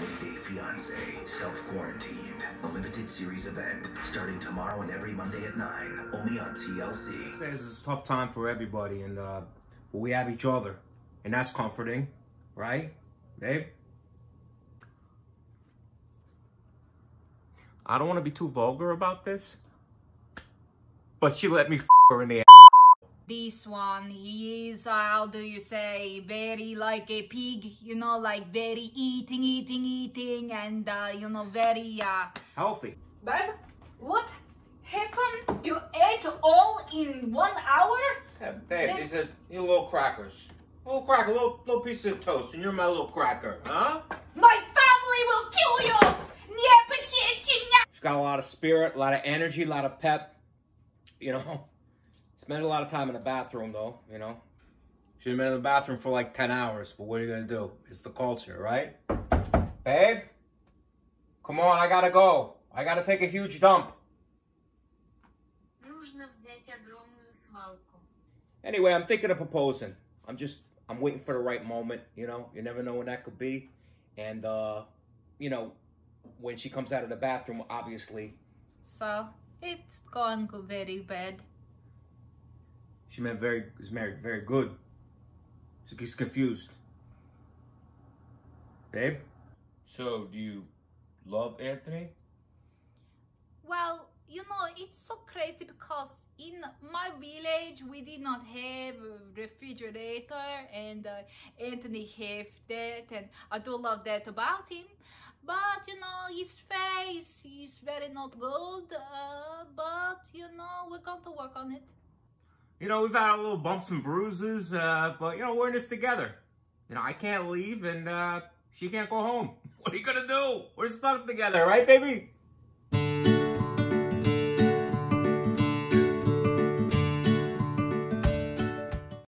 90 Day Fiance, self-quarantined. A limited series event starting tomorrow and every Monday at 9, only on TLC. This is a tough time for everybody, and uh, but we have each other, and that's comforting, right, babe? I don't want to be too vulgar about this, but she let me her in the This one, he is, uh, how do you say, very like a pig, you know, like very eating, eating, eating, and, uh, you know, very, uh... healthy. Babe, what happened? You ate all in one hour? Yeah, babe, This- these are you little crackers. Little cracker, little little piece of toast, and you're my little cracker, huh? My family will kill you! Nie pocięcie She's got a lot of spirit, a lot of energy, a lot of pep. You know, Spend a lot of time in the bathroom though, you know. Should have been in the bathroom for like 10 hours, but what are you gonna do? It's the culture, right? Babe? Come on, I gotta go. I gotta take a huge dump. Anyway, I'm thinking of proposing. I'm just, I'm waiting for the right moment, you know? You never know when that could be. And, uh, you know, when she comes out of the bathroom, obviously. So, it's gonna go very bad. She meant very is married very good. So she's confused. Babe? So do you love Anthony? Well, you know, it's so crazy because in my village we did not have a refrigerator and uh, Anthony have that and I do love that about him. But you know, his face is very not good. Uh, but you know, we're going to work on it. You know, we've had a little bumps and bruises, uh, but you know, we're in this together. You know, I can't leave and uh, she can't go home. What are you gonna do? We're stuck together, right, baby?